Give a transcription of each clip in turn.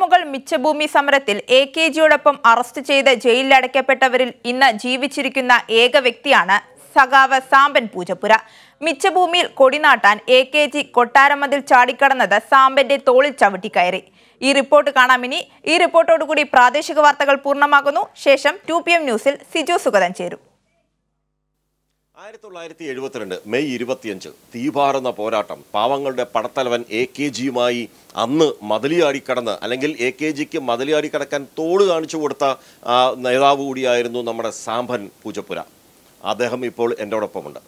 മുകൾ മിച്ചഭൂമി സമരത്തിൽ A K ജിയോടൊപ്പം arrest ചെയ്ത് ജയിലിലടയ്ക്കപ്പെട്ടവരിൽ ഇന്ന് ജീവിച്ചിരിക്കുന്ന ഏക വ്യക്തിയാണ് സഖാവ് സാമ്പൻ പൂജപ്പുര. മിച്ചഭൂമിയിൽ കൊടിനാട്ടാൻ എ കെ ജി കൊട്ടാരമതിൽ ചാടിക്കടന്നത് സാമ്പന്റെ തോളിൽ ചവിട്ടിക്കയറി ഈ റിപ്പോർട്ട് കാണാമിനി ഈ റിപ്പോർട്ടോടുകൂടി പ്രാദേശിക വാർത്തകൾ പൂർണമാകുന്നു. ശേഷം ടു ന്യൂസിൽ സിജു സുഗതൻ ചേരും. ആയിരത്തി തൊള്ളായിരത്തി എഴുപത്തിരണ്ട് മെയ് ഇരുപത്തിയഞ്ച് തീപാറുന്ന പോരാട്ടം പാവങ്ങളുടെ പടത്തലവൻ എ കെ ജിയുമായി അന്ന് മതിലിയാടി കടന്ന് അല്ലെങ്കിൽ എ കെ ജിക്ക് മതിലിയാടി കടക്കാൻ തോട് കാണിച്ചു കൊടുത്ത നേതാവ് കൂടിയായിരുന്നു നമ്മുടെ സാമ്പൻ പൂജപ്പുര. അദ്ദേഹം ഇപ്പോൾ എന്നോടൊപ്പമുണ്ട്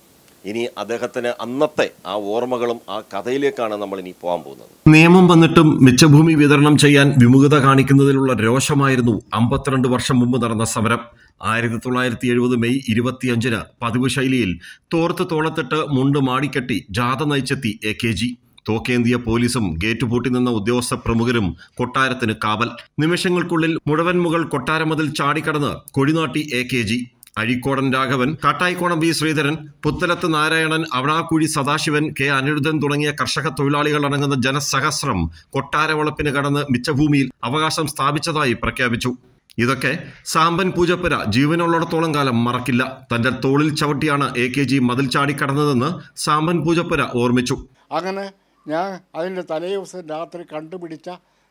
ഇനി അദ്ദേഹത്തിന് അന്നത്തെ ആ ഓർമ്മകളും ആ കഥയിലേക്കാണ് നമ്മൾ ഇനി പോകാൻ പോകുന്നത്. നിയമം വന്നിട്ടും മിച്ചഭൂമി വിതരണം ചെയ്യാൻ വിമുഖത കാണിക്കുന്നതിലുള്ള രോഷമായിരുന്നു അമ്പത്തിരണ്ട് വർഷം മുമ്പ് നടന്ന സമരം. ആയിരത്തി തൊള്ളായിരത്തി എഴുപത് മെയ് ഇരുപത്തിയഞ്ചിന് പതിവ് ശൈലിയിൽ തോർത്ത് തോളത്തിട്ട് മുണ്ട് മാടിക്കെട്ടി ജാഥ നയിച്ചെത്തി എ കെ ജി. തോക്കേന്തിയ പോലീസും ഗേറ്റ് പൂട്ടി നിന്ന ഉദ്യോഗസ്ഥ പ്രമുഖരും കൊട്ടാരത്തിന് കാവൽ. നിമിഷങ്ങൾക്കുള്ളിൽ മുഴുവൻ മുകൾ കൊട്ടാരമതിൽ ചാടിക്കടന്ന് കൊടിനാട്ടി A K G. Azhikodan Raghavan Kattayikonam V Sreedharan Puthalath Narayanan Avanakuzhi Sadasivan K Anirudhan തുടങ്ങിയ കർഷക തൊഴിലാളികൾ അടങ്ങുന്ന ജനസഹസ്രം കൊട്ടാരവളപ്പിന് കടന്ന് മിച്ചഭൂമിയിൽ അവകാശം സ്ഥാപിച്ചതായി പ്രഖ്യാപിച്ചു. ഇതൊക്കെ സാമ്പൻ പൂജപ്പുര ജീവനുള്ളിടത്തോളം കാലം മറക്കില്ല. തന്റെ തോളിൽ ചവിട്ടിയാണ് എ കെ ജി മതിൽ ചാടിക്കടന്നതെന്ന് സാമ്പൻ പൂജപ്പുര ഓർമ്മിച്ചു. അങ്ങനെ ഞാൻ അതിന്റെ തലേ ദിവസം രാത്രി കണ്ടുപിടിച്ച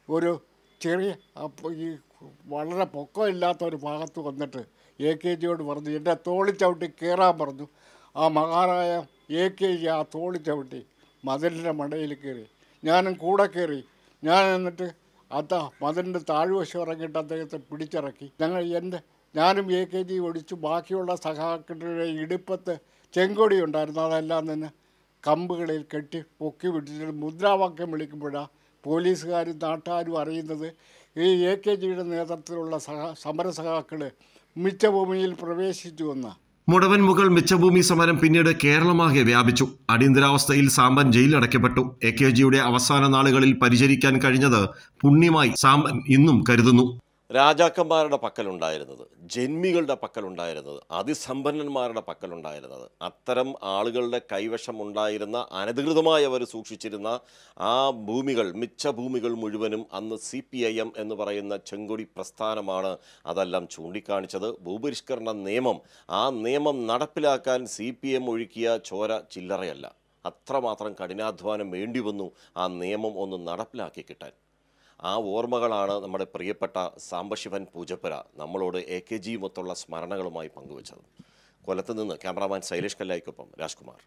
ഒരു ചെറിയ വളരെ പൊക്കമില്ലാത്ത ഒരു ഭാഗത്ത് വന്നിട്ട് എ കെ ജിയോട് പറഞ്ഞു എന്റെ തോളി ചവിട്ടി കയറാൻ പറഞ്ഞു. ആ മഹാനായ എ കെ ജി ആ തോളി ചവിട്ടി മതിലിന്റെ മടയിൽ കയറി. ഞാനും കൂടെ കയറി. ഞാൻ എന്നിട്ട് അതാ മതിലിന്റെ താഴ്വശം ഇറങ്ങിയിട്ട് അദ്ദേഹത്തെ പിടിച്ചിറക്കി. ഞങ്ങൾ എന്റെ ഞാനും എ കെ ജി ഒടിച്ചു ബാക്കിയുള്ള സഹാക്കളുടെ ഇടുപ്പത്ത് ചെങ്കൊടി ഉണ്ടായിരുന്നു. അതെല്ലാം തന്നെ കമ്പുകളിൽ കെട്ടി പൊക്കി വിട്ടിട്ട് മുദ്രാവാക്യം വിളിക്കുമ്പോഴാണ് പോലീസുകാരും നാട്ടുകാരും അറിയുന്നത് ഈ എ കെ ജിയുടെ നേതൃത്വത്തിലുള്ള സഹ സമരസഹാക്കൾ മിച്ചഭൂമിയിൽ പ്രവേശിച്ചു എന്ന്. മുടവൻ മുകൾ മിച്ചഭൂമി സമരം പിന്നീട് കേരളമാകെ വ്യാപിച്ചു. അടിയന്തരാവസ്ഥയിൽ സാമ്പൻ ജയിലിലടയ്ക്കപ്പെട്ടു എ കെ ജിയുടെ അവസാന നാളുകളിൽ പരിചരിക്കാൻ കഴിഞ്ഞത് പുണ്യമായി സാമ്പൻ ഇന്നും കരുതുന്നു. രാജാക്കന്മാരുടെ പക്കലുണ്ടായിരുന്നത് ജന്മികളുടെ പക്കലുണ്ടായിരുന്നത് അതിസമ്പന്നന്മാരുടെ പക്കലുണ്ടായിരുന്നത്. അത്തരം ആളുകളുടെ കൈവശം ഉണ്ടായിരുന്ന അനധികൃതമായി അവർ സൂക്ഷിച്ചിരുന്ന ആ ഭൂമികൾ മിച്ച ഭൂമികൾ മുഴുവനും അന്ന് സി പി ഐ എം എന്ന് പറയുന്ന ചെങ്കൊടി പ്രസ്ഥാനമാണ് അതെല്ലാം ചൂണ്ടിക്കാണിച്ചത്. ഭൂപരിഷ്കരണ നിയമം ആ നിയമം നടപ്പിലാക്കാൻ സി പി എം ഒഴുക്കിയ ചോര ചില്ലറയല്ല. അത്രമാത്രം കഠിനാധ്വാനം വേണ്ടി വന്നു ആ നിയമം ഒന്ന് നടപ്പിലാക്കി കിട്ടാൻ. ആ ഓർമ്മകളാണ് നമ്മുടെ പ്രിയപ്പെട്ട സാംബശിവൻ പൂജപ്പുര നമ്മളോട് എ കെ ജിയുമൊത്തുള്ള സ്മരണകളുമായി പങ്കുവച്ചത്. കൊല്ലത്ത് നിന്ന് ക്യാമറാമാൻ ശൈലേഷ് കല്ലായിക്കൊപ്പം രാജ്കുമാർ.